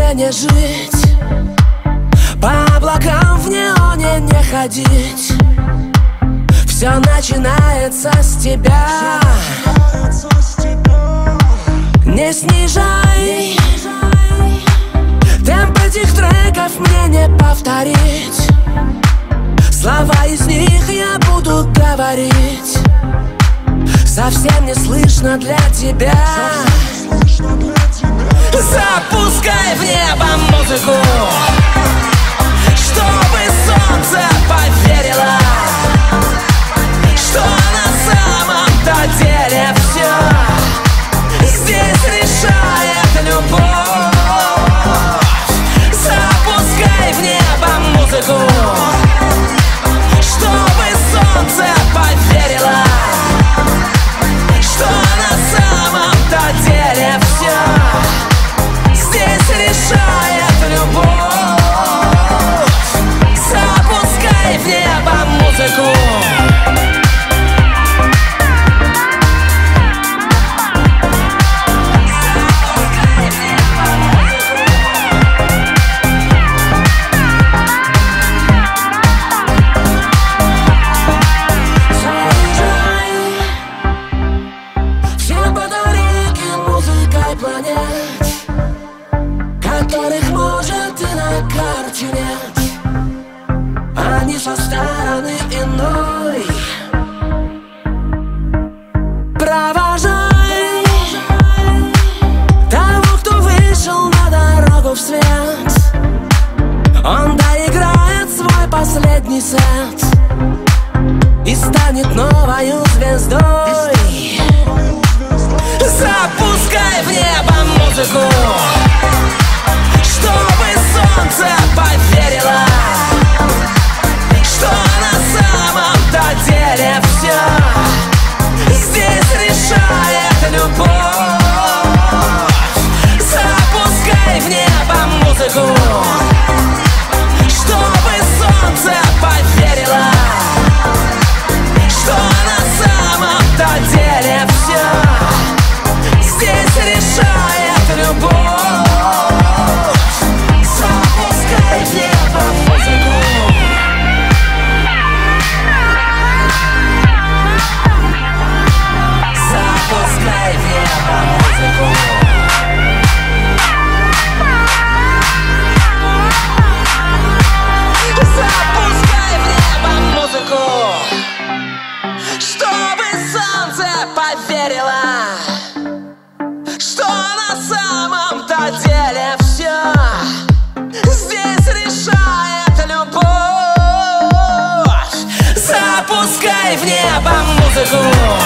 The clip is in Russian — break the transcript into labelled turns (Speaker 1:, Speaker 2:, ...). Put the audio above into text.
Speaker 1: тебе не жить. По облакам в неоне не ходить. Все начинается с тебя. Не снижай Темп этих треков мне не повторить. Слова из них я буду говорить. Совсем не слышно для тебя Запускай в небо музыку сет И станет новою звездой. Запускай в небо I afternoon é boy В небо музыку.